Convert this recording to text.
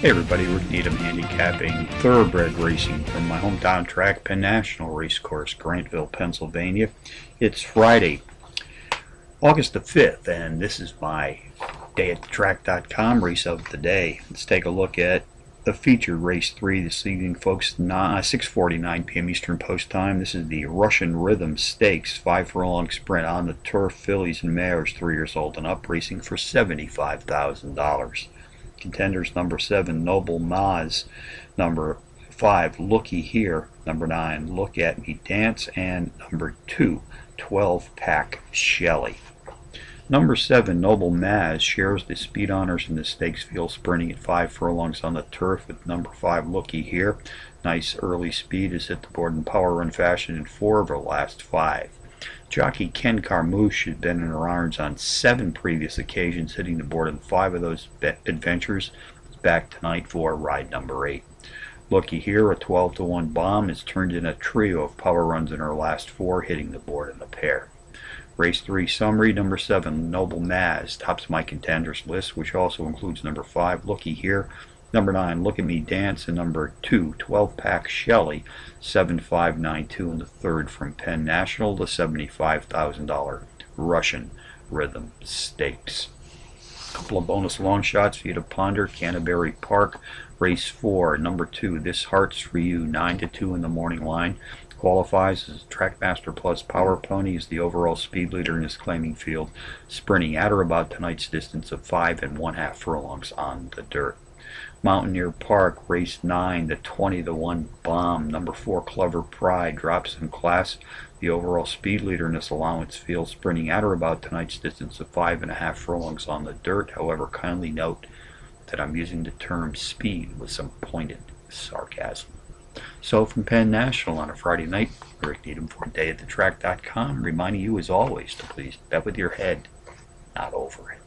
Hey everybody, Rick Needham handicapping thoroughbred racing from my hometown track, Penn National Racecourse, Grantville, Pennsylvania. It's Friday, August the 5th, and this is my day at track.com race of the day. Let's take a look at the featured race 3 this evening, folks, uh, 6.49 p.m. Eastern Post Time. This is the Russian Rhythm Stakes, 5 furlong sprint on the turf, fillies and mares 3 years old and up, racing for $75,000 contenders number seven, Noble Maz, number five, Looky Here, number nine, Look at Me Dance, and number two, 12 Pack Shelley. Number seven, Noble Maz, shares the speed honors in the stakes field, sprinting at five furlongs on the turf with number five, Looky Here. Nice early speed has hit the board in power run fashion in four of her last five. Jockey Ken Carmouche had been in her irons on seven previous occasions, hitting the board in five of those adventures. He's back tonight for ride number eight. Looky here, a 12 to 1 bomb has turned in a trio of power runs in her last four, hitting the board in the pair. Race 3 summary, number 7, Noble Maz, tops my contenders list, which also includes number 5, Looky Here, Number 9, Look at Me Dance, and number 2, 12 Pack Shelley, 7592 and the third from Penn National, the $75,000 Russian Rhythm Stakes. A couple of bonus long shots for you to ponder. Canterbury Park, race 4, number 2, This Heart's for You, 9 to 2 in the morning line. Qualifies as Trackmaster Plus Power Pony is the overall speed leader in his claiming field, sprinting at or about tonight's distance of 5 and 1 half furlongs on the dirt. Mountaineer Park, race 9, the 20 to 1 bomb. Number 4, Clever Pride, drops in class. The overall speed leader in this allowance field, sprinting at or about tonight's distance of 5.5 furlongs on the dirt. However, kindly note that I'm using the term speed with some pointed sarcasm. So, from Penn National on a Friday night, Rick Needham for dayatthetrack.com, reminding you as always to please bet with your head, not over it.